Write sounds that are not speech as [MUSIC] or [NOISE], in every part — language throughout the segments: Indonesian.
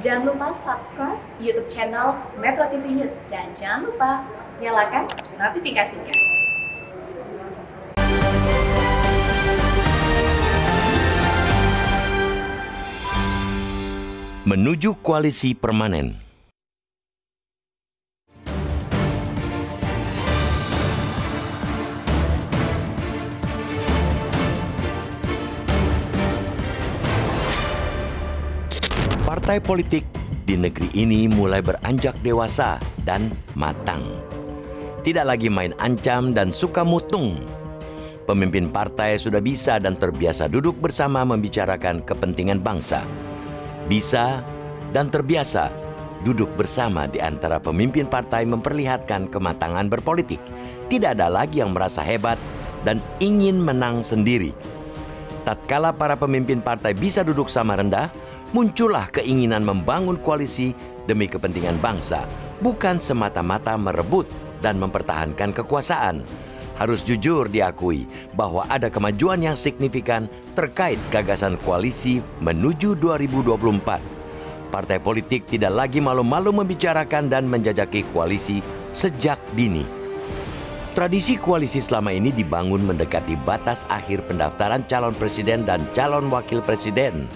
Jangan lupa subscribe YouTube channel Metro TV News dan jangan lupa nyalakan notifikasinya. Menuju koalisi permanen. Partai politik di negeri ini mulai beranjak dewasa dan matang. Tidak lagi main ancam dan suka mutung. Pemimpin partai sudah bisa dan terbiasa duduk bersama membicarakan kepentingan bangsa. Bisa dan terbiasa duduk bersama di antara pemimpin partai memperlihatkan kematangan berpolitik. Tidak ada lagi yang merasa hebat dan ingin menang sendiri. Tatkala para pemimpin partai bisa duduk sama rendah, muncullah keinginan membangun koalisi demi kepentingan bangsa, bukan semata-mata merebut dan mempertahankan kekuasaan. Harus jujur diakui bahwa ada kemajuan yang signifikan terkait gagasan koalisi menuju 2024. Partai politik tidak lagi malu-malu membicarakan dan menjajaki koalisi sejak dini. Tradisi koalisi selama ini dibangun mendekati batas akhir pendaftaran calon presiden dan calon wakil presiden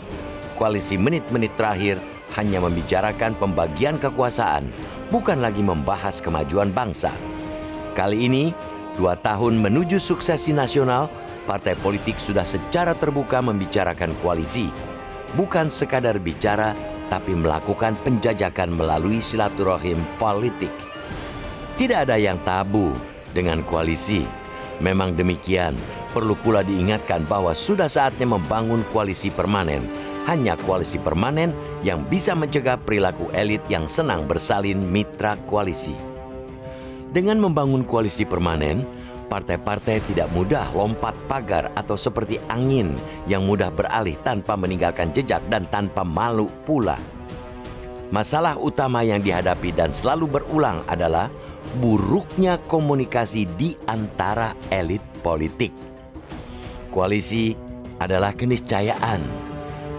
koalisi menit-menit terakhir hanya membicarakan pembagian kekuasaan, bukan lagi membahas kemajuan bangsa. Kali ini, dua tahun menuju suksesi nasional, partai politik sudah secara terbuka membicarakan koalisi. Bukan sekadar bicara, tapi melakukan penjajakan melalui silaturahim politik. Tidak ada yang tabu dengan koalisi. Memang demikian, perlu pula diingatkan bahwa sudah saatnya membangun koalisi permanen hanya koalisi permanen yang bisa mencegah perilaku elit yang senang bersalin mitra koalisi. Dengan membangun koalisi permanen, partai-partai tidak mudah lompat pagar atau seperti angin yang mudah beralih tanpa meninggalkan jejak dan tanpa malu pula. Masalah utama yang dihadapi dan selalu berulang adalah buruknya komunikasi di antara elit politik. Koalisi adalah keniscayaan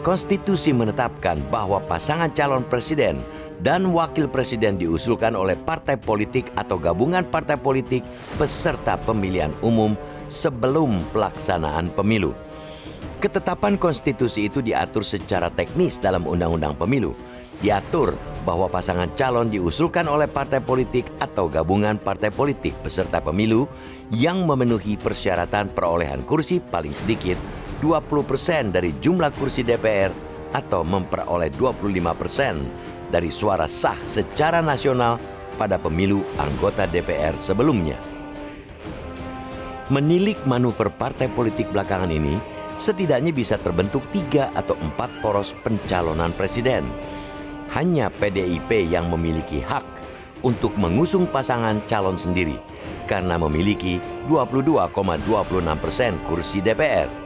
konstitusi menetapkan bahwa pasangan calon presiden dan wakil presiden diusulkan oleh partai politik atau gabungan partai politik peserta pemilihan umum sebelum pelaksanaan pemilu. Ketetapan konstitusi itu diatur secara teknis dalam Undang-Undang Pemilu. Diatur bahwa pasangan calon diusulkan oleh partai politik atau gabungan partai politik peserta pemilu yang memenuhi persyaratan perolehan kursi paling sedikit 20% dari jumlah kursi DPR atau memperoleh 25% dari suara sah secara nasional pada pemilu anggota DPR sebelumnya. Menilik manuver partai politik belakangan ini, setidaknya bisa terbentuk tiga atau empat poros pencalonan presiden. Hanya PDIP yang memiliki hak untuk mengusung pasangan calon sendiri karena memiliki 22,26 persen kursi DPR.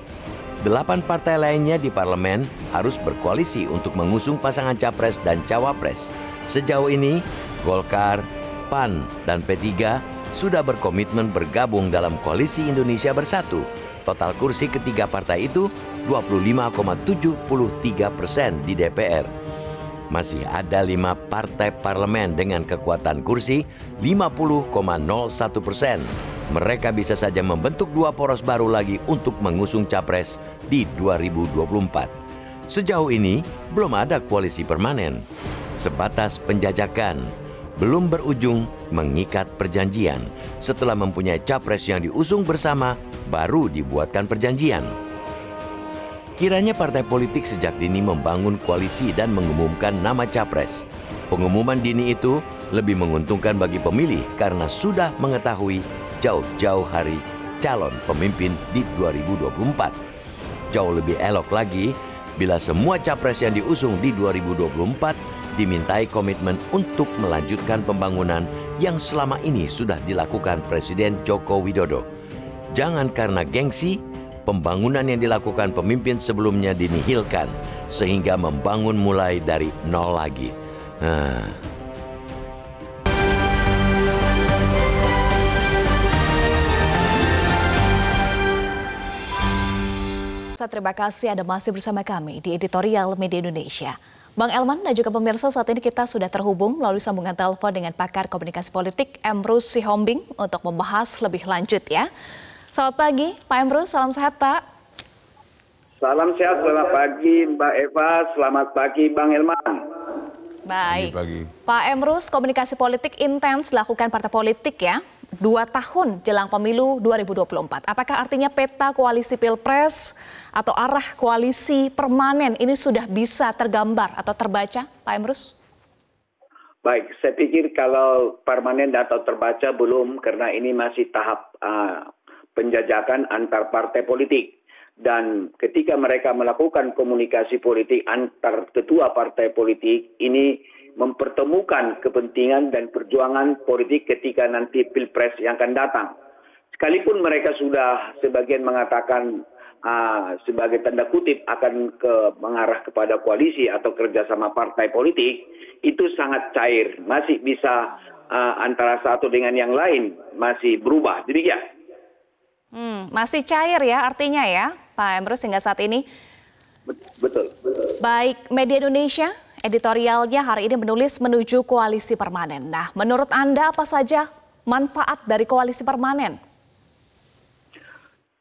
Delapan partai lainnya di parlemen harus berkoalisi untuk mengusung pasangan capres dan cawapres. Sejauh ini, Golkar, PAN, dan P3 sudah berkomitmen bergabung dalam koalisi Indonesia Bersatu. Total kursi ketiga partai itu 25,73 persen di DPR. Masih ada lima partai parlemen dengan kekuatan kursi 50,01 persen mereka bisa saja membentuk dua poros baru lagi untuk mengusung capres di 2024. Sejauh ini belum ada koalisi permanen. Sebatas penjajakan, belum berujung mengikat perjanjian. Setelah mempunyai capres yang diusung bersama, baru dibuatkan perjanjian. Kiranya partai politik sejak dini membangun koalisi dan mengumumkan nama capres. Pengumuman dini itu lebih menguntungkan bagi pemilih karena sudah mengetahui jauh-jauh hari calon pemimpin di 2024. Jauh lebih elok lagi bila semua capres yang diusung di 2024 dimintai komitmen untuk melanjutkan pembangunan yang selama ini sudah dilakukan Presiden Joko Widodo. Jangan karena gengsi, pembangunan yang dilakukan pemimpin sebelumnya dinihilkan sehingga membangun mulai dari nol lagi. Nah, Terima kasih Anda masih bersama kami di Editorial Media Indonesia. Bang Elman dan juga pemirsa saat ini kita sudah terhubung melalui sambungan telepon dengan pakar komunikasi politik Emrus Sihombing untuk membahas lebih lanjut ya. Selamat pagi Pak Emrus, salam sehat Pak. Salam sehat, selamat pagi Mbak Eva, selamat pagi Bang Elman. Baik, pagi. Pak Emrus, komunikasi politik intens dilakukan partai politik ya, dua tahun jelang pemilu 2024. Apakah artinya peta koalisi Pilpres atau arah koalisi permanen ini sudah bisa tergambar atau terbaca, Pak Emrus? Baik, saya pikir kalau permanen atau terbaca belum karena ini masih tahap uh, penjajakan antar partai politik. Dan ketika mereka melakukan komunikasi politik antar ketua partai politik, ini mempertemukan kepentingan dan perjuangan politik ketika nanti pilpres yang akan datang. Sekalipun mereka sudah sebagian mengatakan uh, sebagai tanda kutip akan ke mengarah kepada koalisi atau kerjasama partai politik itu sangat cair, masih bisa uh, antara satu dengan yang lain masih berubah. Demikian. Hmm, masih cair ya artinya ya, Pak Emrus hingga saat ini. Betul, betul. Baik, media Indonesia editorialnya hari ini menulis menuju koalisi permanen. Nah, menurut Anda apa saja manfaat dari koalisi permanen?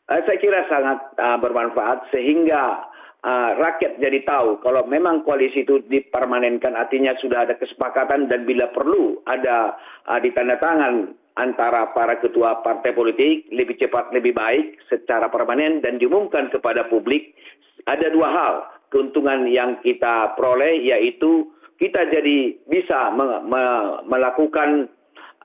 Uh, saya kira sangat uh, bermanfaat sehingga uh, rakyat jadi tahu kalau memang koalisi itu dipermanenkan artinya sudah ada kesepakatan dan bila perlu ada uh, antara para ketua partai politik lebih cepat lebih baik secara permanen dan diumumkan kepada publik ada dua hal keuntungan yang kita peroleh yaitu kita jadi bisa me me melakukan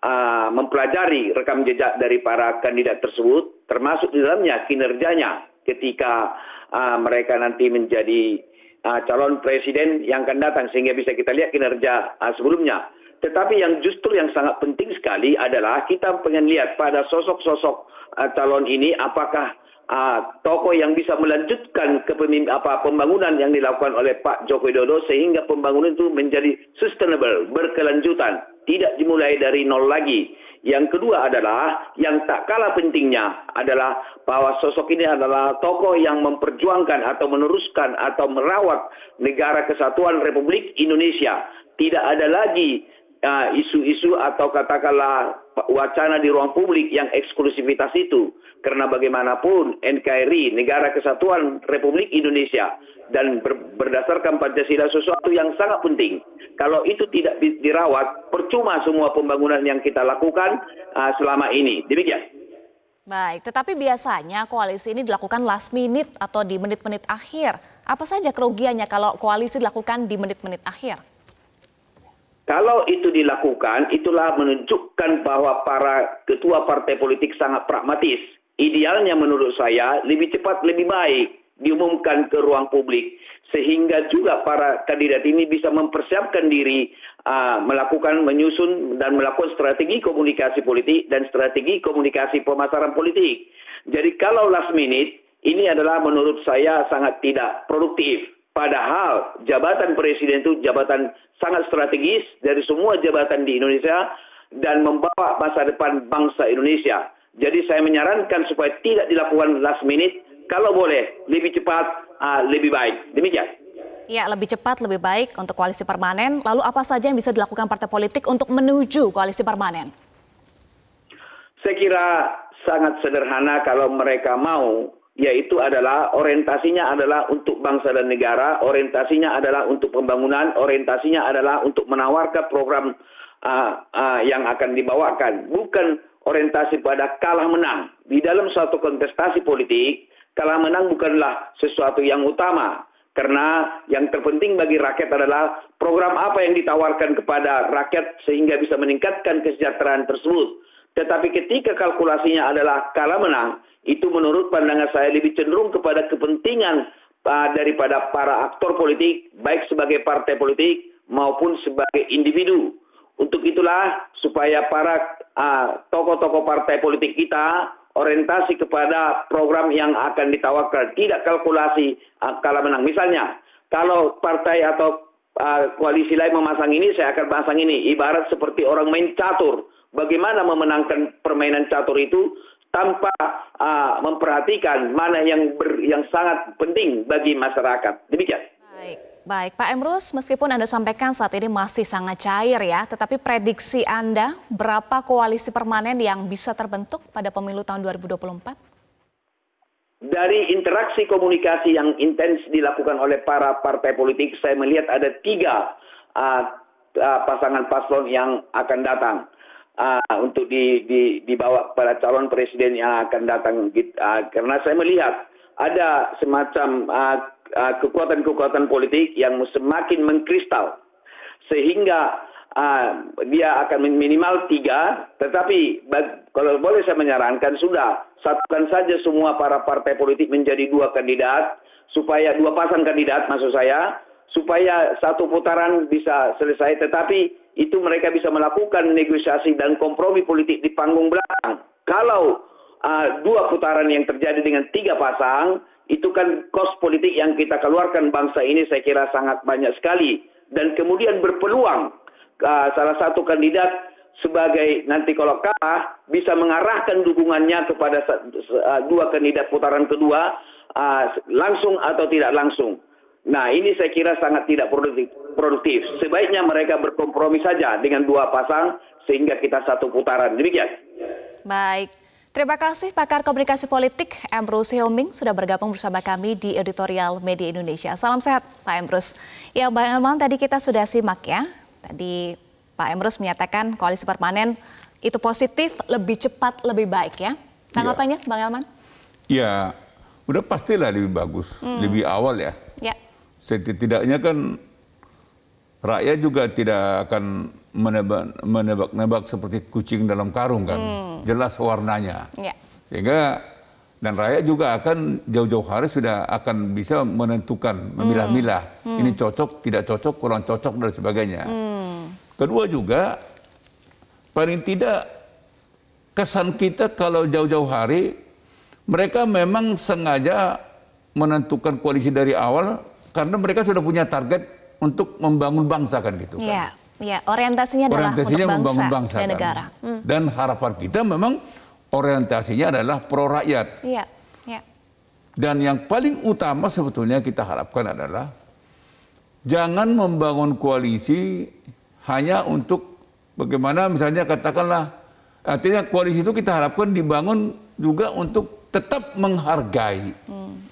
uh, mempelajari rekam jejak dari para kandidat tersebut termasuk di dalamnya kinerjanya ketika uh, mereka nanti menjadi uh, calon presiden yang akan datang sehingga bisa kita lihat kinerja uh, sebelumnya. Tetapi yang justru yang sangat penting sekali adalah kita pengen lihat pada sosok-sosok calon ini apakah uh, tokoh yang bisa melanjutkan kepemim, apa pembangunan yang dilakukan oleh Pak Joko Widodo sehingga pembangunan itu menjadi sustainable, berkelanjutan, tidak dimulai dari nol lagi. Yang kedua adalah yang tak kalah pentingnya adalah bahwa sosok ini adalah tokoh yang memperjuangkan atau meneruskan atau merawat negara kesatuan Republik Indonesia. Tidak ada lagi uh, isu-isu uh, atau katakanlah wacana di ruang publik yang eksklusivitas itu. Karena bagaimanapun NKRI, Negara Kesatuan Republik Indonesia, dan ber, berdasarkan Pancasila sesuatu yang sangat penting. Kalau itu tidak dirawat, percuma semua pembangunan yang kita lakukan uh, selama ini. Demikian. Baik, tetapi biasanya koalisi ini dilakukan last minute atau di menit-menit akhir. Apa saja kerugiannya kalau koalisi dilakukan di menit-menit akhir? Kalau itu dilakukan, itulah menunjukkan bahwa para ketua partai politik sangat pragmatis. Idealnya menurut saya lebih cepat lebih baik diumumkan ke ruang publik sehingga juga para kandidat ini bisa mempersiapkan diri uh, melakukan menyusun dan melakukan strategi komunikasi politik dan strategi komunikasi pemasaran politik. Jadi kalau last minute ini adalah menurut saya sangat tidak produktif. Padahal jabatan presiden itu jabatan sangat strategis dari semua jabatan di Indonesia dan membawa masa depan bangsa Indonesia. Jadi saya menyarankan supaya tidak dilakukan last minute kalau boleh lebih cepat uh, lebih baik. Demikian. Ya, lebih cepat lebih baik untuk koalisi permanen. Lalu apa saja yang bisa dilakukan partai politik untuk menuju koalisi permanen? Saya kira sangat sederhana kalau mereka mau, yaitu adalah orientasinya adalah untuk bangsa dan negara, orientasinya adalah untuk pembangunan, orientasinya adalah untuk menawarkan program uh, uh, yang akan dibawakan, bukan orientasi pada kalah menang. Di dalam suatu kontestasi politik, kalah menang bukanlah sesuatu yang utama. Karena yang terpenting bagi rakyat adalah program apa yang ditawarkan kepada rakyat sehingga bisa meningkatkan kesejahteraan tersebut. Tetapi ketika kalkulasinya adalah kalah menang, itu menurut pandangan saya lebih cenderung kepada kepentingan uh, daripada para aktor politik, baik sebagai partai politik maupun sebagai individu. Untuk itulah supaya para uh, tokoh-tokoh uh, partai politik kita orientasi kepada program yang akan ditawarkan, tidak kalkulasi uh, kalah menang. Misalnya, kalau partai atau uh, koalisi lain memasang ini, saya akan pasang ini. Ibarat seperti orang main catur. Bagaimana memenangkan permainan catur itu tanpa uh, memperhatikan mana yang ber, yang sangat penting bagi masyarakat. Demikian. Baik. Baik, Pak Emrus, meskipun Anda sampaikan saat ini masih sangat cair ya, tetapi prediksi Anda berapa koalisi permanen yang bisa terbentuk pada pemilu tahun 2024? Dari interaksi komunikasi yang intens dilakukan oleh para partai politik, saya melihat ada tiga uh, uh, pasangan paslon yang akan datang uh, untuk di, di, dibawa pada calon presiden yang akan datang. Uh, karena saya melihat ada semacam uh, Uh, kekuatan-kekuatan politik yang semakin mengkristal sehingga uh, dia akan minimal tiga tetapi kalau boleh saya menyarankan sudah satukan saja semua para partai politik menjadi dua kandidat supaya dua pasang kandidat maksud saya supaya satu putaran bisa selesai tetapi itu mereka bisa melakukan negosiasi dan kompromi politik di panggung belakang kalau uh, dua putaran yang terjadi dengan tiga pasang itu kan kos politik yang kita keluarkan bangsa ini saya kira sangat banyak sekali dan kemudian berpeluang uh, salah satu kandidat sebagai nanti kalau kalah bisa mengarahkan dukungannya kepada uh, dua kandidat putaran kedua uh, langsung atau tidak langsung. Nah ini saya kira sangat tidak produktif. Produktif. Sebaiknya mereka berkompromi saja dengan dua pasang sehingga kita satu putaran. Demikian. Baik. Terima kasih pakar komunikasi politik Emrus Hyoming sudah bergabung bersama kami di editorial Media Indonesia. Salam sehat Pak Emrus. Ya Bang Elman tadi kita sudah simak ya. Tadi Pak Emrus menyatakan koalisi permanen itu positif, lebih cepat, lebih baik ya. Tanggapannya ya. Bang Elman? Ya, udah pastilah lebih bagus, hmm. lebih awal ya. Ya. Setidaknya kan rakyat juga tidak akan menebak-nebak seperti kucing dalam karung kan. Hmm. Jelas warnanya. Ya. Sehingga dan rakyat juga akan jauh-jauh hari sudah akan bisa menentukan, memilah-milah. Hmm. Ini cocok, tidak cocok, kurang cocok dan sebagainya. Hmm. Kedua juga paling tidak kesan kita kalau jauh-jauh hari mereka memang sengaja menentukan koalisi dari awal karena mereka sudah punya target untuk membangun bangsa kan gitu kan. Ya. Ya, orientasinya adalah orientasinya untuk membangun bangsa dan kan. negara. Hmm. Dan harapan kita memang orientasinya adalah pro rakyat. Iya, ya. Dan yang paling utama sebetulnya kita harapkan adalah jangan membangun koalisi hanya untuk bagaimana misalnya katakanlah artinya koalisi itu kita harapkan dibangun juga untuk tetap menghargai hmm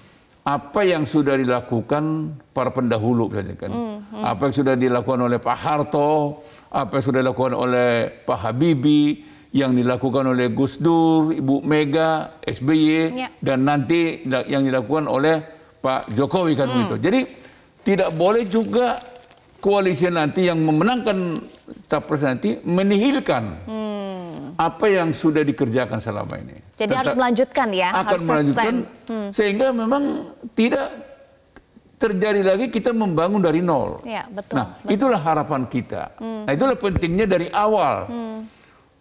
apa yang sudah dilakukan para pendahulu misalnya kan. Mm, mm. Apa yang sudah dilakukan oleh Pak Harto, apa yang sudah dilakukan oleh Pak Habibie, yang dilakukan oleh Gus Dur, Ibu Mega, SBY yeah. dan nanti yang dilakukan oleh Pak Jokowi kan mm. begitu. Jadi tidak boleh juga koalisi nanti yang memenangkan capres nanti menihilkan hmm. apa yang sudah dikerjakan selama ini. Jadi Tetap harus melanjutkan ya. Akan harus melanjutkan hmm. sehingga memang tidak terjadi lagi kita membangun dari nol. Ya, betul. Nah, betul. itulah harapan kita. Hmm. Nah, itulah pentingnya dari awal. Hmm.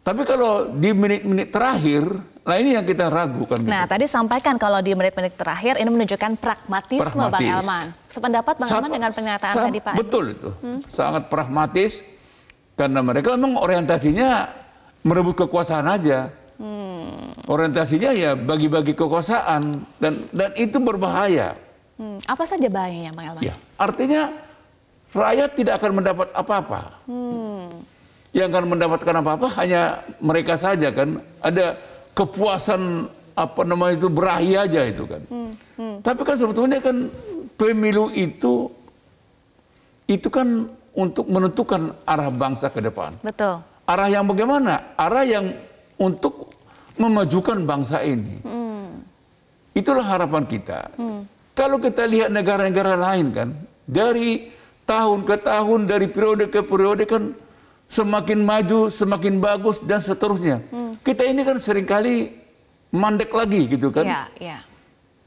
Tapi kalau di menit-menit terakhir, nah ini yang kita ragukan. Nah, gitu. tadi sampaikan kalau di menit-menit terakhir ini menunjukkan pragmatisme pragmatis. Bang Elman. Sependapat Bang Elman dengan pernyataan tadi Pak Betul Agus. itu. Hmm? Sangat pragmatis karena mereka memang orientasinya merebut kekuasaan aja. Hmm. Orientasinya ya bagi-bagi kekuasaan dan dan itu berbahaya. Hmm. Apa saja bahayanya Bang Elman? Ya, artinya rakyat tidak akan mendapat apa-apa. Hmm yang akan mendapatkan apa-apa hanya mereka saja kan. Ada kepuasan apa namanya itu berahi aja itu kan. Hmm, hmm. Tapi kan sebetulnya kan pemilu itu itu kan untuk menentukan arah bangsa ke depan. Betul. Arah yang bagaimana? Arah yang untuk memajukan bangsa ini. Hmm. Itulah harapan kita. Hmm. Kalau kita lihat negara-negara lain kan, dari tahun ke tahun, dari periode ke periode kan semakin maju, semakin bagus dan seterusnya. Hmm. Kita ini kan sering kali mandek lagi gitu kan. Ya, ya.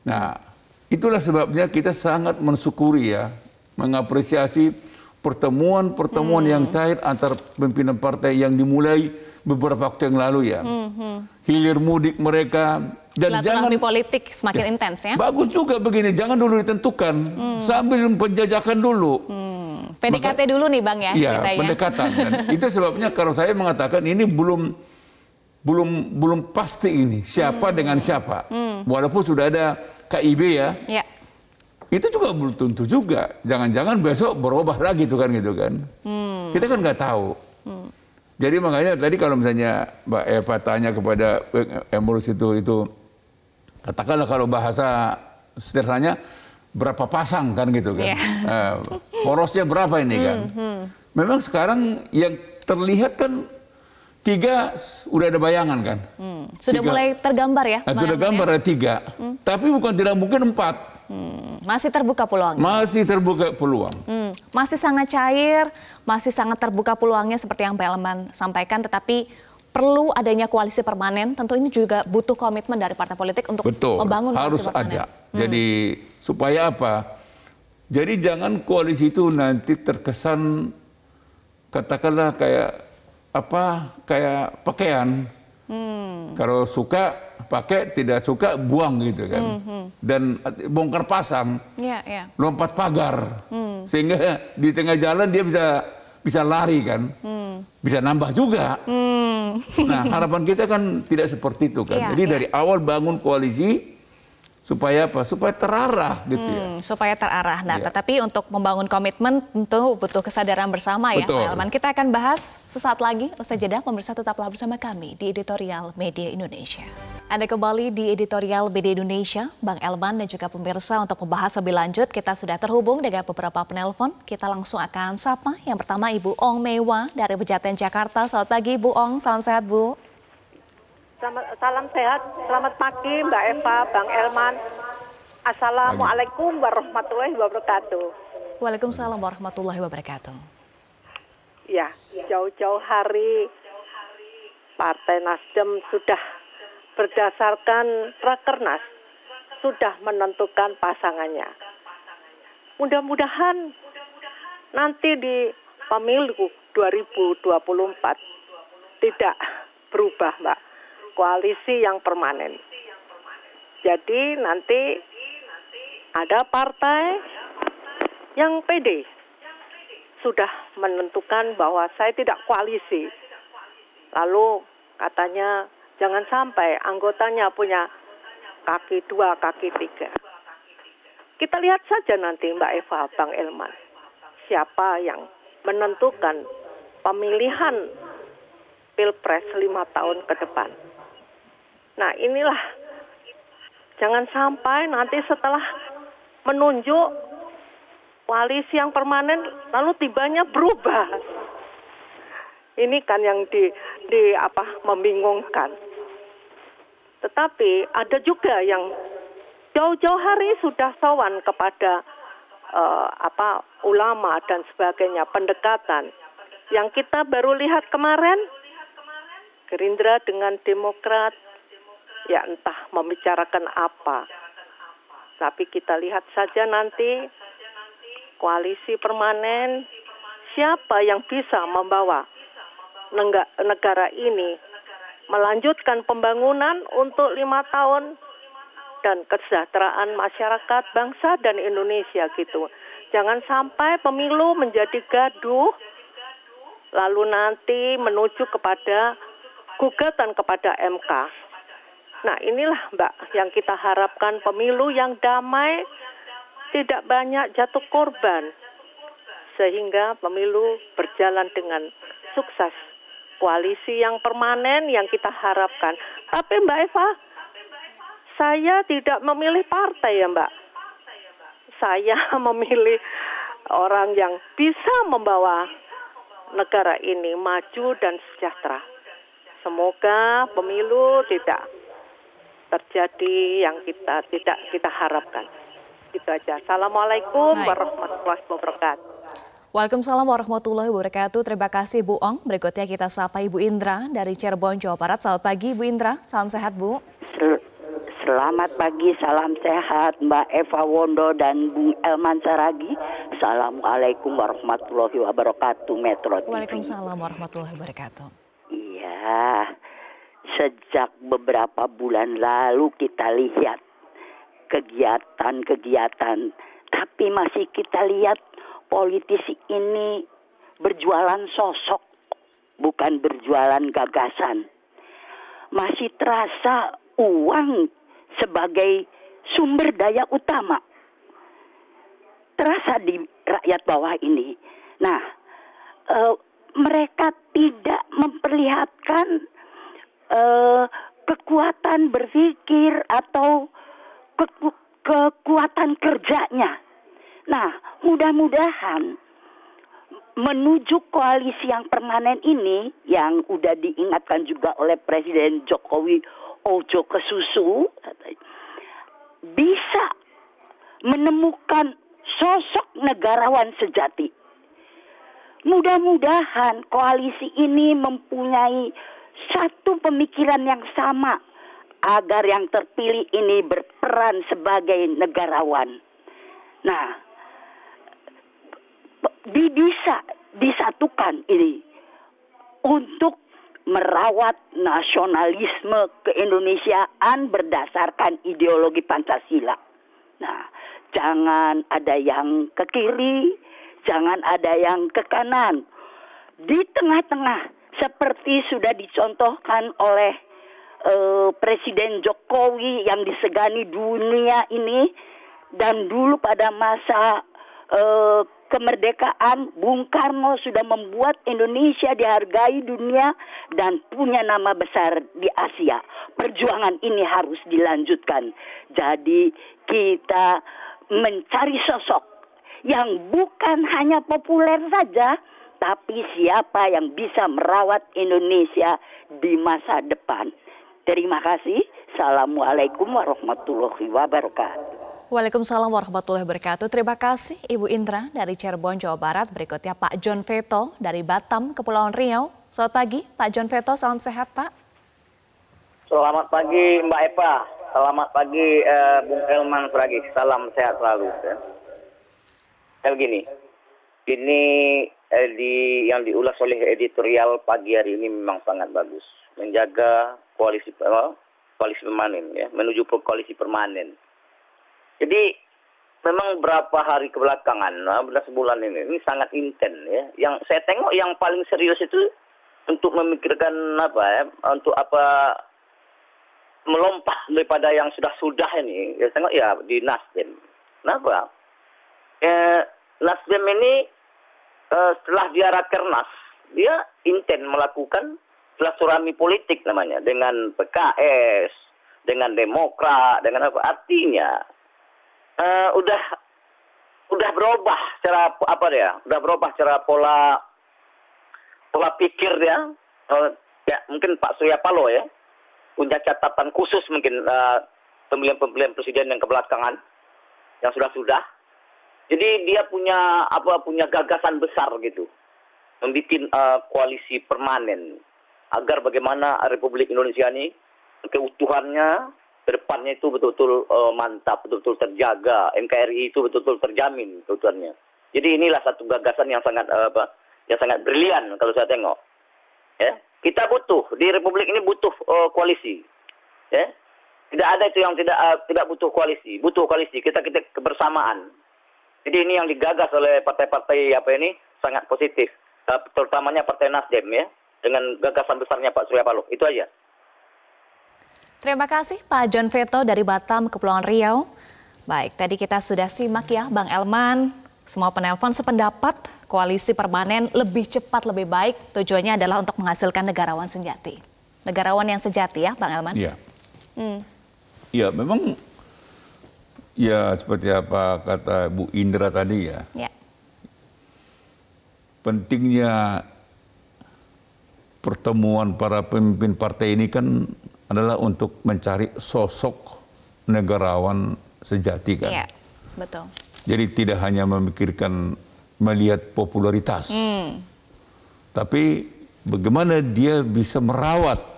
Nah, itulah sebabnya kita sangat mensyukuri ya, mengapresiasi pertemuan-pertemuan hmm. yang cair antar pimpinan partai yang dimulai beberapa waktu yang lalu ya. Hmm, hmm. Hilir mudik mereka dan jangan politik semakin ya, intens ya. Bagus juga begini, jangan dulu ditentukan hmm. sambil penjajakan dulu. Hmm. PDKT Maka, dulu nih Bang ya. Iya, pendekatan. Dan [LAUGHS] itu sebabnya kalau saya mengatakan ini belum belum belum pasti ini siapa hmm. dengan siapa. Hmm. Walaupun sudah ada KIB ya. ya. itu juga belum tentu juga. Jangan-jangan besok berubah lagi tuh kan gitu kan. Hmm. Kita kan nggak tahu. Hmm. Jadi makanya tadi kalau misalnya Mbak Eva tanya kepada Emrus itu itu katakanlah kalau bahasa sederhananya berapa pasang kan gitu kan. Yeah. [LAUGHS] Uh, porosnya berapa ini kan. Hmm, hmm. Memang sekarang yang terlihat kan tiga udah ada bayangan kan. Hmm. Sudah tiga. mulai tergambar ya. Nah, sudah gambar ada tiga. Hmm. Tapi bukan tidak mungkin empat. Hmm, masih terbuka peluang. Masih terbuka peluang. Hmm, masih sangat cair, masih sangat terbuka peluangnya seperti yang Pak Elman sampaikan, tetapi perlu adanya koalisi permanen. Tentu ini juga butuh komitmen dari partai politik untuk Betul, membangun harus ada. Hmm. Jadi supaya apa? Jadi jangan koalisi itu nanti terkesan katakanlah kayak apa kayak pakaian. Hmm. Kalau suka pakai, tidak suka buang gitu kan. Mm -hmm. Dan bongkar pasang, yeah, yeah. lompat pagar, mm. sehingga di tengah jalan dia bisa bisa lari kan, mm. bisa nambah juga. Mm. Nah harapan kita kan tidak seperti itu kan. Yeah, Jadi yeah. dari awal bangun koalisi supaya apa? Supaya terarah gitu ya. hmm, ya. Supaya terarah. Nah, ya. tetapi untuk membangun komitmen tentu butuh kesadaran bersama ya, Betul. Pak Elman. Kita akan bahas sesaat lagi. Usai jeda, pemirsa tetaplah bersama kami di Editorial Media Indonesia. Anda kembali di Editorial Media Indonesia, Bang Elman dan juga pemirsa untuk membahas lebih lanjut. Kita sudah terhubung dengan beberapa penelpon. Kita langsung akan sapa. Yang pertama Ibu Ong Mewa dari Pejaten Jakarta. Selamat pagi Bu Ong, salam sehat Bu. Selamat, salam sehat, selamat pagi Mbak Eva, Bang Elman. Assalamualaikum warahmatullahi wabarakatuh. Waalaikumsalam warahmatullahi wabarakatuh. Ya, jauh-jauh hari Partai Nasdem sudah berdasarkan rakernas sudah menentukan pasangannya. Mudah-mudahan nanti di pemilu 2024 tidak berubah, Mbak koalisi yang permanen. Jadi nanti ada partai yang pede sudah menentukan bahwa saya tidak koalisi. Lalu katanya jangan sampai anggotanya punya kaki dua, kaki tiga. Kita lihat saja nanti Mbak Eva, Bang Elman, siapa yang menentukan pemilihan pilpres lima tahun ke depan. Nah inilah jangan sampai nanti setelah menunjuk koalisi yang permanen lalu tibanya berubah. Ini kan yang di, di apa membingungkan. Tetapi ada juga yang jauh-jauh hari sudah sowan kepada uh, apa ulama dan sebagainya pendekatan. Yang kita baru lihat kemarin Gerindra dengan Demokrat ya entah membicarakan apa. Tapi kita lihat saja nanti koalisi permanen siapa yang bisa membawa negara ini melanjutkan pembangunan untuk lima tahun dan kesejahteraan masyarakat bangsa dan Indonesia gitu. Jangan sampai pemilu menjadi gaduh lalu nanti menuju kepada gugatan kepada MK. Nah inilah Mbak yang kita harapkan pemilu yang damai, tidak banyak jatuh korban, sehingga pemilu berjalan dengan sukses. Koalisi yang permanen yang kita harapkan. Tapi Mbak Eva, saya tidak memilih partai ya Mbak. Saya [LAUGHS] memilih orang yang bisa membawa negara ini maju dan sejahtera. Semoga pemilu tidak terjadi yang kita tidak kita harapkan. Itu aja. Assalamualaikum Baik. warahmatullahi wabarakatuh. Waalaikumsalam warahmatullahi wabarakatuh. Terima kasih Bu Ong. Berikutnya kita sapa Ibu Indra dari Cirebon, Jawa Barat. Selamat pagi Bu Indra. Salam sehat Bu. Selamat pagi, salam sehat Mbak Eva Wondo dan Bung Elman Saragi. Assalamualaikum warahmatullahi wabarakatuh Metro TV. Waalaikumsalam warahmatullahi wabarakatuh. Iya, sejak beberapa bulan lalu kita lihat kegiatan-kegiatan, tapi masih kita lihat politisi ini berjualan sosok, bukan berjualan gagasan. Masih terasa uang sebagai sumber daya utama. terasa di rakyat bawah ini. Nah, uh, mereka tidak memperlihatkan uh, kekuatan berpikir atau keku kekuatan kerjanya. Nah, mudah-mudahan menuju koalisi yang permanen ini yang udah diingatkan juga oleh Presiden Jokowi ojo ke susu bisa menemukan sosok negarawan sejati. Mudah-mudahan koalisi ini mempunyai satu pemikiran yang sama agar yang terpilih ini berperan sebagai negarawan. Nah, bisa disatukan ini untuk merawat nasionalisme keindonesiaan berdasarkan ideologi Pancasila. Nah, jangan ada yang ke kiri, jangan ada yang ke kanan. Di tengah-tengah seperti sudah dicontohkan oleh uh, Presiden Jokowi yang disegani dunia ini dan dulu pada masa uh, kemerdekaan Bung Karno sudah membuat Indonesia dihargai dunia dan punya nama besar di Asia. Perjuangan ini harus dilanjutkan. Jadi kita mencari sosok yang bukan hanya populer saja, tapi siapa yang bisa merawat Indonesia di masa depan. Terima kasih. Assalamualaikum warahmatullahi wabarakatuh. Waalaikumsalam warahmatullahi wabarakatuh. Terima kasih Ibu Indra dari Cirebon, Jawa Barat. Berikutnya Pak John Veto dari Batam, Kepulauan Riau. Selamat pagi Pak John Veto, salam sehat Pak. Selamat pagi Mbak Eva, selamat pagi uh, Bung Elman Fragi, salam sehat selalu. Ya. Saya begini, ini eh, di, yang diulas oleh editorial pagi hari ini memang sangat bagus. Menjaga koalisi, uh, koalisi permanen, ya, menuju koalisi permanen jadi memang berapa hari kebelakangan, benar sebulan ini, ini sangat intens ya. Yang saya tengok yang paling serius itu untuk memikirkan apa ya, untuk apa melompat daripada yang sudah-sudah ini. Ya tengok ya di Nasdem. Kenapa? Eh, Nasdem ini eh, setelah dia rakernas, dia intens melakukan silaturahmi politik namanya dengan PKS, dengan Demokrat, dengan apa? Artinya uh, udah udah berubah cara apa dia udah berubah cara pola pola pikir dia uh, ya mungkin Pak Surya Paloh ya punya catatan khusus mungkin uh, pemilihan-pemilihan presiden yang kebelakangan yang sudah-sudah jadi dia punya apa punya gagasan besar gitu membuat uh, koalisi permanen agar bagaimana Republik Indonesia ini keutuhannya depannya itu betul-betul uh, mantap, betul-betul terjaga, NKRI itu betul-betul terjamin keutuhannya. Jadi inilah satu gagasan yang sangat uh, apa? Yang sangat brilian kalau saya tengok. Ya, kita butuh di Republik ini butuh uh, koalisi. Ya, tidak ada itu yang tidak uh, tidak butuh koalisi, butuh koalisi. Kita kita kebersamaan. Jadi ini yang digagas oleh partai-partai apa ini sangat positif, terutamanya Partai Nasdem ya, dengan gagasan besarnya Pak Surya Paloh. Itu aja. Terima kasih Pak John Veto dari Batam, Kepulauan Riau. Baik, tadi kita sudah simak ya Bang Elman, semua penelpon sependapat koalisi permanen lebih cepat lebih baik tujuannya adalah untuk menghasilkan negarawan sejati. Negarawan yang sejati ya Bang Elman? Iya. Hmm. Iya, memang ya seperti apa kata Bu Indra tadi ya. Ya. Pentingnya pertemuan para pemimpin partai ini kan adalah untuk mencari sosok negarawan sejati kan. Iya, betul. Jadi tidak hanya memikirkan melihat popularitas, hmm. tapi bagaimana dia bisa merawat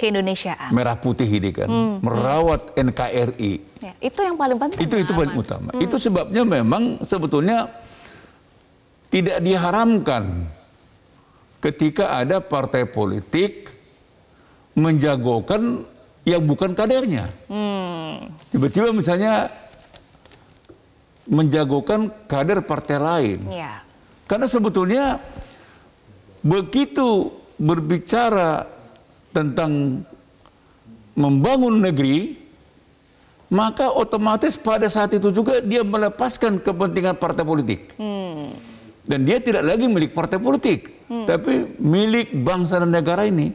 keindonesiaan merah putih ini kan, hmm. merawat hmm. NKRI. Ya, itu yang paling penting. Itu itu paling utama. Hmm. Itu sebabnya memang sebetulnya tidak diharamkan ketika ada partai politik menjagokan yang bukan kadernya. Hmm. Tiba-tiba misalnya menjagokan kader partai lain. Ya. Karena sebetulnya begitu berbicara tentang membangun negeri, maka otomatis pada saat itu juga dia melepaskan kepentingan partai politik. Hmm. Dan dia tidak lagi milik partai politik, hmm. tapi milik bangsa dan negara ini.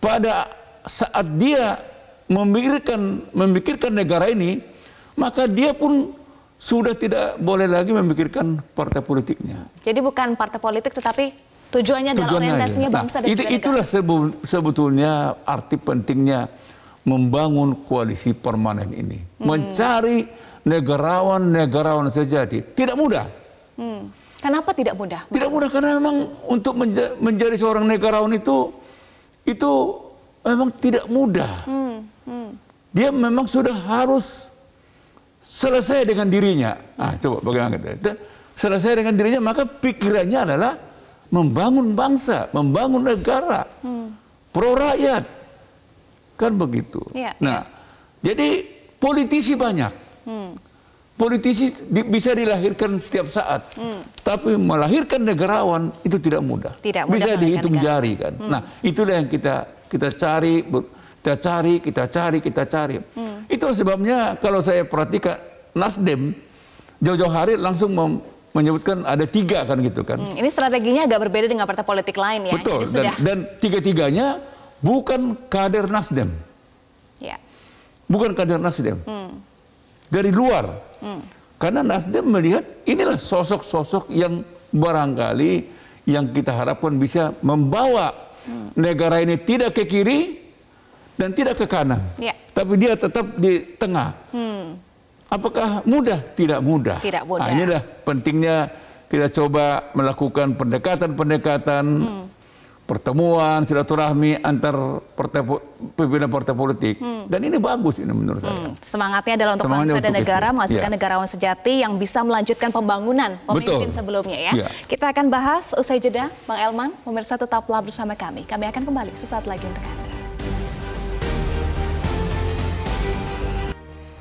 Pada saat dia memikirkan memikirkan negara ini, maka dia pun sudah tidak boleh lagi memikirkan partai politiknya. Jadi bukan partai politik tetapi tujuannya adalah orientasinya nah, bangsa dan itu, Itulah sebetulnya arti pentingnya membangun koalisi permanen ini. Hmm. Mencari negarawan-negarawan sejati. Tidak mudah. Hmm. Kenapa tidak mudah? Tidak mudah karena memang untuk menja menjadi seorang negarawan itu itu memang tidak mudah. Hmm. Hmm. Dia memang sudah harus selesai dengan dirinya. Ah, coba bagaimana? Selesai dengan dirinya, maka pikirannya adalah membangun bangsa, membangun negara, hmm. pro rakyat Kan begitu. Ya, nah, ya. jadi politisi banyak. Hmm. Politisi di, bisa dilahirkan setiap saat, hmm. tapi melahirkan negarawan itu tidak mudah. Tidak mudah bisa dihitung negara. jari kan. Hmm. Nah, itulah yang kita kita cari, kita cari, kita cari, kita cari. Hmm. Itu sebabnya kalau saya perhatikan Nasdem jauh-jauh hari langsung mem, menyebutkan ada tiga kan gitu kan. Hmm, ini strateginya agak berbeda dengan partai politik lain ya. Betul. Jadi dan, sudah... dan tiga-tiganya bukan kader Nasdem. Ya. Bukan kader Nasdem. Hmm. Dari luar. Hmm. Karena Nasdem melihat inilah sosok-sosok yang barangkali yang kita harapkan bisa membawa hmm. negara ini tidak ke kiri dan tidak ke kanan. Ya. Tapi dia tetap di tengah. Hmm. Apakah mudah? Tidak mudah. Tidak mudah. Nah, inilah pentingnya kita coba melakukan pendekatan-pendekatan hmm pertemuan silaturahmi antar partai pimpinan partai politik hmm. dan ini bagus ini menurut hmm. saya semangatnya adalah untuk Semangatnya bangsa dan negara itu. menghasilkan ya. negarawan sejati yang bisa melanjutkan pembangunan pemimpin Betul. sebelumnya ya. ya kita akan bahas usai jeda bang Elman pemirsa tetaplah bersama kami kami akan kembali sesaat lagi untuk anda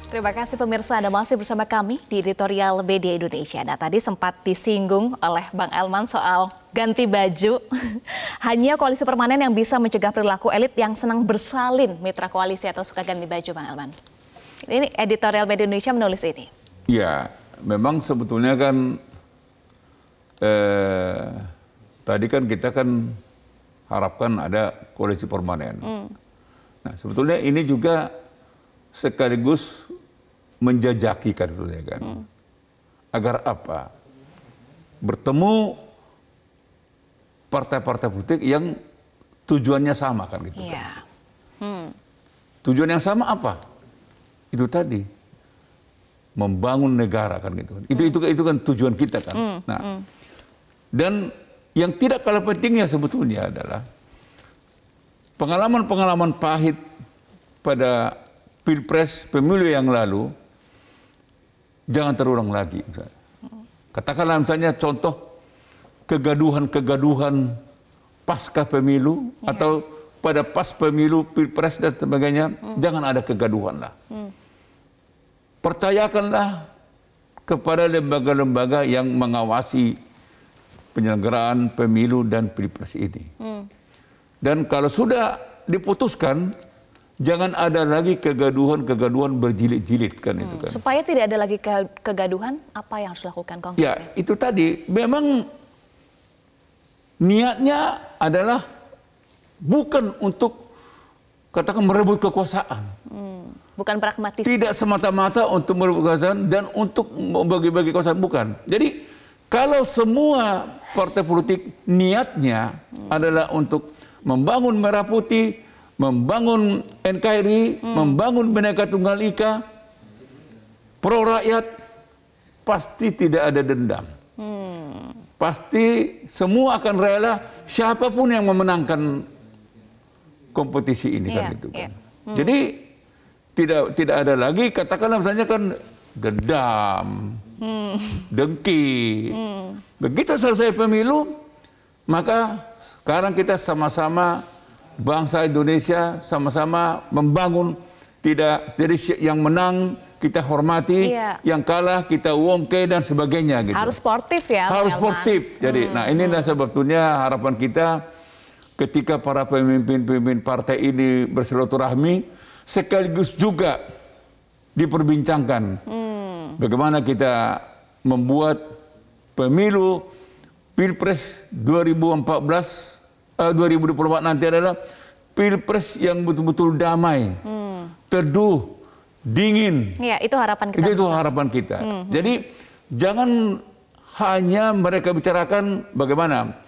Terima kasih pemirsa Anda masih bersama kami di editorial Media Indonesia. Nah tadi sempat disinggung oleh Bang Elman soal ganti baju. [LAUGHS] Hanya koalisi permanen yang bisa mencegah perilaku elit yang senang bersalin mitra koalisi atau suka ganti baju Bang Elman. Ini editorial Media Indonesia menulis ini. Ya, memang sebetulnya kan eh, tadi kan kita kan harapkan ada koalisi permanen. Hmm. Nah sebetulnya ini juga sekaligus menjajaki kan ya kan. Hmm. Agar apa? Bertemu partai-partai politik yang tujuannya sama kan gitu. Iya. Kan. Hmm. Tujuan yang sama apa? Itu tadi membangun negara kan gitu. Itu hmm. itu itu kan tujuan kita kan. Hmm. Nah. Hmm. Dan yang tidak kalah pentingnya sebetulnya adalah pengalaman-pengalaman pahit pada pilpres pemilu yang lalu jangan terulang lagi. Katakanlah misalnya contoh kegaduhan-kegaduhan pasca pemilu ya. atau pada pas pemilu pilpres dan sebagainya, hmm. jangan ada kegaduhan lah. Hmm. Percayakanlah kepada lembaga-lembaga yang mengawasi penyelenggaraan pemilu dan pilpres ini. Hmm. Dan kalau sudah diputuskan jangan ada lagi kegaduhan-kegaduhan berjilid-jilid kan hmm. itu kan. Supaya tidak ada lagi ke kegaduhan, apa yang harus dilakukan konkret? Ya, itu tadi memang niatnya adalah bukan untuk katakan merebut kekuasaan. Hmm. Bukan pragmatis. Tidak semata-mata untuk merebut kekuasaan dan untuk membagi-bagi kekuasaan bukan. Jadi kalau semua partai politik niatnya hmm. adalah untuk membangun merah putih, membangun NKRI, hmm. membangun Bhinneka Tunggal Ika, pro rakyat, pasti tidak ada dendam. Hmm. Pasti semua akan rela siapa pun yang memenangkan kompetisi ini yeah, kan iya, itu kan. Yeah. Hmm. Jadi tidak tidak ada lagi katakanlah misalnya kan dendam, hmm. dengki. Hmm. Begitu selesai pemilu, maka sekarang kita sama-sama bangsa Indonesia sama-sama membangun tidak jadi yang menang kita hormati, iya. yang kalah kita wongke dan sebagainya gitu. Harus sportif ya. Harus sportif. Jadi hmm. nah inilah hmm. sebetulnya harapan kita ketika para pemimpin-pemimpin partai ini bersilaturahmi sekaligus juga diperbincangkan. Hmm. Bagaimana kita membuat pemilu Pilpres 2014 uh, 2024 nanti adalah Pilpres yang betul-betul damai, hmm. teduh, dingin. Ya, itu harapan kita. Itu, itu harapan kita. Hmm. Jadi jangan hanya mereka bicarakan bagaimana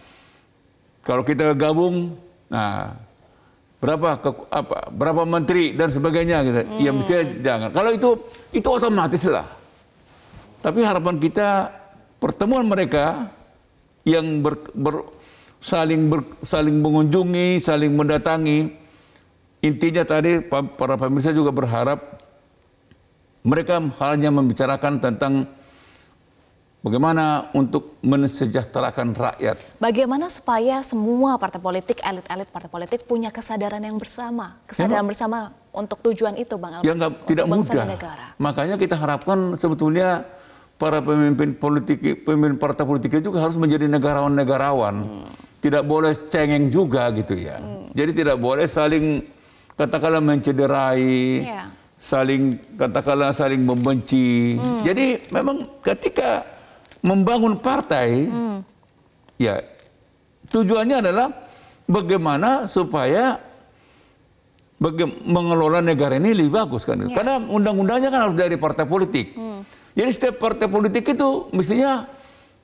kalau kita gabung, nah berapa ke, apa berapa menteri dan sebagainya gitu. Hmm. Ya mestinya jangan. Kalau itu itu otomatis lah. Tapi harapan kita pertemuan mereka yang ber, ber, saling ber, saling mengunjungi, saling mendatangi. Intinya tadi para pemirsa juga berharap mereka hanya membicarakan tentang Bagaimana untuk mensejahterakan rakyat? Bagaimana supaya semua partai politik, elit-elit partai politik punya kesadaran yang bersama, kesadaran ya, bersama untuk tujuan itu, Bang Alman? Ya nggak tidak mudah. Makanya kita harapkan sebetulnya para pemimpin politik, pemimpin partai politik juga harus menjadi negarawan-negarawan. Hmm. Tidak boleh cengeng juga gitu ya. Hmm. Jadi tidak boleh saling katakanlah mencederai, ya. saling katakanlah saling membenci. Hmm. Jadi memang ketika membangun partai, hmm. ya tujuannya adalah bagaimana supaya baga mengelola negara ini lebih bagus kan. Ya. Karena undang-undangnya kan harus dari partai politik. Hmm. Jadi setiap partai politik itu mestinya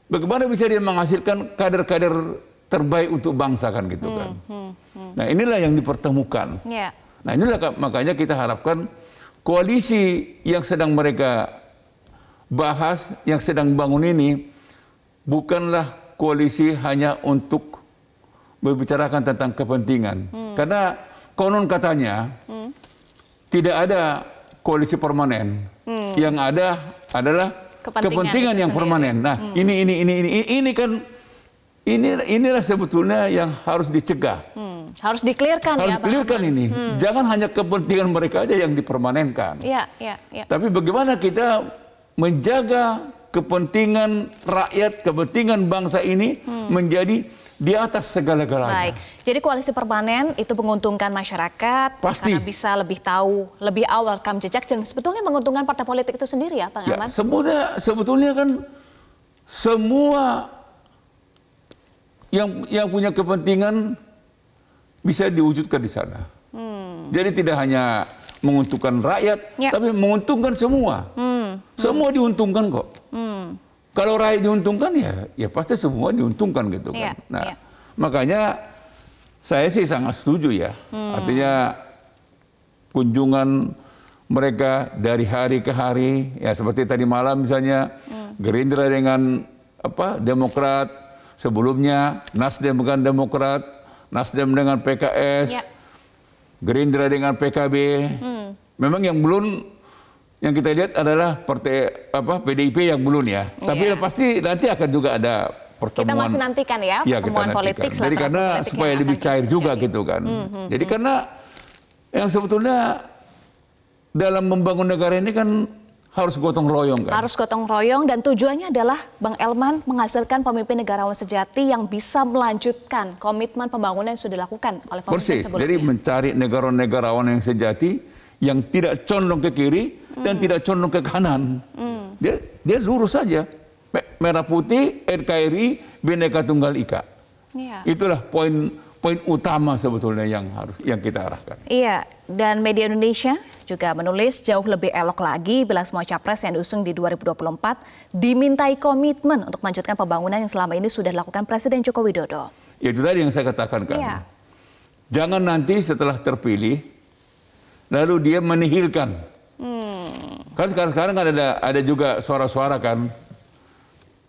bagaimana bisa dia menghasilkan kader-kader terbaik untuk bangsa kan gitu kan. Hmm. Hmm. Hmm. Nah inilah yang dipertemukan. Ya. Nah inilah makanya kita harapkan koalisi yang sedang mereka bahas yang sedang bangun ini bukanlah koalisi hanya untuk membicarakan tentang kepentingan. Hmm. Karena konon katanya hmm. tidak ada koalisi permanen. Hmm. Yang ada adalah kepentingan, kepentingan yang sendiri. permanen. Nah, hmm. ini ini ini ini ini kan ini inilah sebetulnya yang harus dicegah. Hmm. Harus diklirkan harus ya, ini. Hmm. Jangan hanya kepentingan mereka aja yang dipermanenkan. Ya, ya, ya. Tapi bagaimana kita menjaga kepentingan rakyat, kepentingan bangsa ini hmm. menjadi di atas segala-galanya. Baik, jadi koalisi permanen itu menguntungkan masyarakat Pasti. karena bisa lebih tahu lebih awal rekam jejak dan sebetulnya menguntungkan partai politik itu sendiri ya, Pak ya, Aman? Sebetulnya, sebetulnya kan semua yang yang punya kepentingan bisa diwujudkan di sana. Hmm. Jadi tidak hanya menguntungkan rakyat, ya. tapi menguntungkan semua. Hmm. Semua diuntungkan kok. Hmm. Kalau rakyat diuntungkan ya, ya pasti semua diuntungkan gitu kan. Ya. Nah, ya. makanya saya sih sangat setuju ya. Hmm. Artinya kunjungan mereka dari hari ke hari, ya seperti tadi malam misalnya hmm. Gerindra dengan apa Demokrat, sebelumnya Nasdem dengan Demokrat, Nasdem dengan PKS. Ya Gerindra dengan PKB. Hmm. Memang yang belum yang kita lihat adalah partai apa PDIP yang belum ya. Tapi yeah. pasti nanti akan juga ada pertemuan. Kita masih nantikan ya, ya pertemuan politik. Jadi karena supaya lebih cair juga terjadi. gitu kan. Hmm, hmm, Jadi hmm. karena yang sebetulnya dalam membangun negara ini kan harus gotong royong kan? Harus gotong royong dan tujuannya adalah Bang Elman menghasilkan pemimpin negarawan sejati yang bisa melanjutkan komitmen pembangunan yang sudah dilakukan oleh pemimpin Persis. sebelumnya. Jadi mencari negarawan-negarawan yang sejati yang tidak condong ke kiri hmm. dan tidak condong ke kanan. Hmm. Dia dia lurus saja. Merah putih, NKRI, Bhinneka Tunggal Ika. Ya. Itulah poin poin utama sebetulnya yang harus yang kita arahkan. Iya, dan media Indonesia juga menulis jauh lebih elok lagi bila semua capres yang diusung di 2024 dimintai komitmen untuk melanjutkan pembangunan yang selama ini sudah dilakukan Presiden Joko Widodo. Ya itu tadi yang saya katakan kan. Iya. Jangan nanti setelah terpilih lalu dia menihilkan. Hmm. Kan sekarang sekarang kan ada ada juga suara-suara kan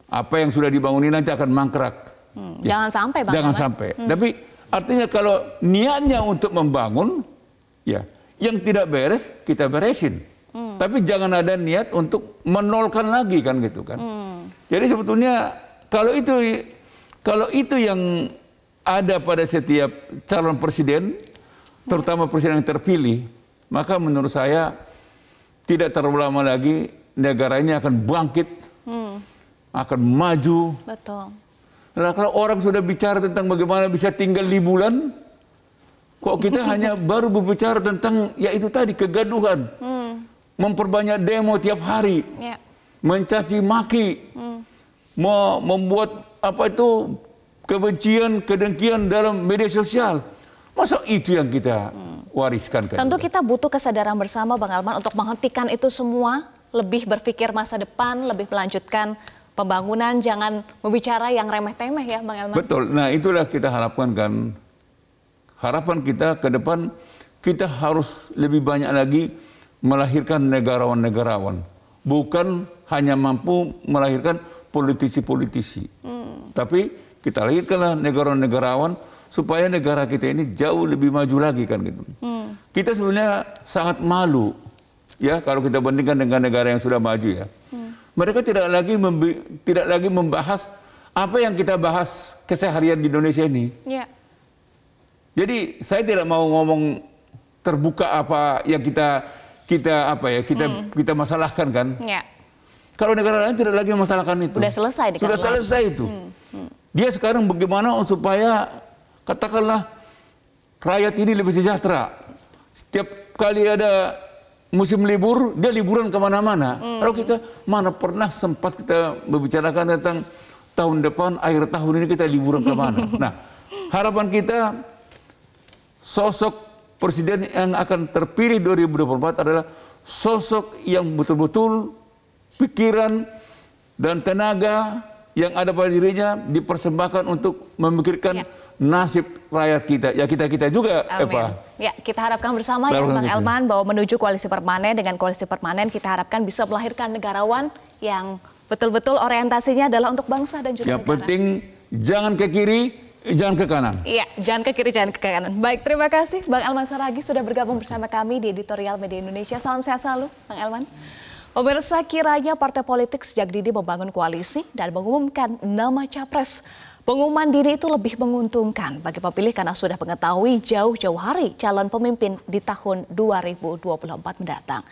apa yang sudah dibangun ini nanti akan mangkrak. Hmm. Ya. Jangan sampai bang. Jangan sampai. Hmm. Tapi Artinya kalau niatnya untuk membangun, ya yang tidak beres kita beresin. Hmm. Tapi jangan ada niat untuk menolkan lagi kan gitu kan. Hmm. Jadi sebetulnya kalau itu kalau itu yang ada pada setiap calon presiden, terutama presiden yang terpilih, maka menurut saya tidak terlalu lama lagi negara ini akan bangkit, hmm. akan maju. Betul Nah, kalau orang sudah bicara tentang bagaimana bisa tinggal di bulan, kok kita [LAUGHS] hanya baru berbicara tentang ya itu tadi kegaduhan. Hmm. memperbanyak demo tiap hari, ya. mencaci maki, hmm. membuat apa itu kebencian, kedengkian dalam media sosial. Masa itu yang kita hmm. wariskan? Tentu kita butuh kesadaran bersama, Bang Alman, untuk menghentikan itu semua, lebih berpikir masa depan, lebih melanjutkan pembangunan, jangan membicara yang remeh-temeh ya, Bang Elman. Betul. Nah, itulah kita harapkan kan. Harapan kita ke depan kita harus lebih banyak lagi melahirkan negarawan-negarawan, bukan hanya mampu melahirkan politisi-politisi. Hmm. Tapi kita lahirkanlah negarawan-negarawan supaya negara kita ini jauh lebih maju lagi kan gitu. Hmm. Kita sebenarnya sangat malu ya kalau kita bandingkan dengan negara yang sudah maju ya. Mereka tidak lagi tidak lagi membahas apa yang kita bahas keseharian di Indonesia ini. Ya. Jadi saya tidak mau ngomong terbuka apa yang kita kita apa ya kita hmm. kita masalahkan kan. Ya. Kalau negara lain tidak lagi memasalahkan itu. Sudah selesai. Sudah selesai itu. Hmm. Hmm. Dia sekarang bagaimana supaya katakanlah rakyat ini lebih sejahtera. Setiap kali ada musim libur dia liburan ke mana-mana. Hmm. Kalau kita mana pernah sempat kita membicarakan tentang tahun depan akhir tahun ini kita liburan ke mana. [LAUGHS] nah harapan kita sosok presiden yang akan terpilih 2024 adalah sosok yang betul-betul pikiran dan tenaga yang ada pada dirinya dipersembahkan untuk memikirkan ya. Nasib rakyat kita. Ya kita-kita juga, Amin. Eva. Ya, kita harapkan bersama ya Bang Elman bahwa menuju koalisi permanen dengan koalisi permanen kita harapkan bisa melahirkan negarawan yang betul-betul orientasinya adalah untuk bangsa dan juga yang negara. Yang penting jangan ke kiri, Jangan ke kanan. Iya, jangan ke kiri, jangan ke kanan. Baik, terima kasih Bang Elman Saragi sudah bergabung bersama kami di Editorial Media Indonesia. Salam sehat selalu, Bang Elman. Pemirsa kiranya partai politik sejak dini membangun koalisi dan mengumumkan nama capres. Pengumuman dini itu lebih menguntungkan bagi pemilih karena sudah mengetahui jauh-jauh hari calon pemimpin di tahun 2024 mendatang.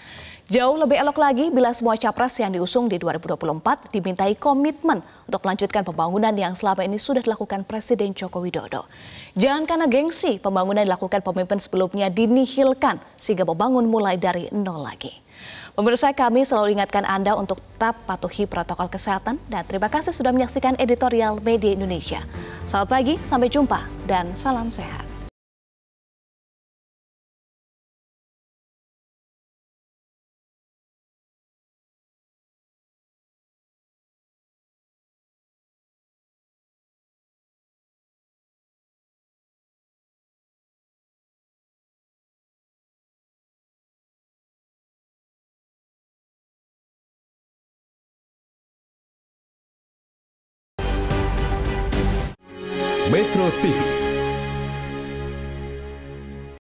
Jauh lebih elok lagi bila semua capres yang diusung di 2024 dimintai komitmen untuk melanjutkan pembangunan yang selama ini sudah dilakukan Presiden Joko Widodo. Jangan karena gengsi pembangunan dilakukan pemimpin sebelumnya dinihilkan sehingga membangun mulai dari nol lagi. Pemirsa kami selalu ingatkan Anda untuk tetap patuhi protokol kesehatan dan terima kasih sudah menyaksikan editorial Media Indonesia. Selamat pagi, sampai jumpa dan salam sehat.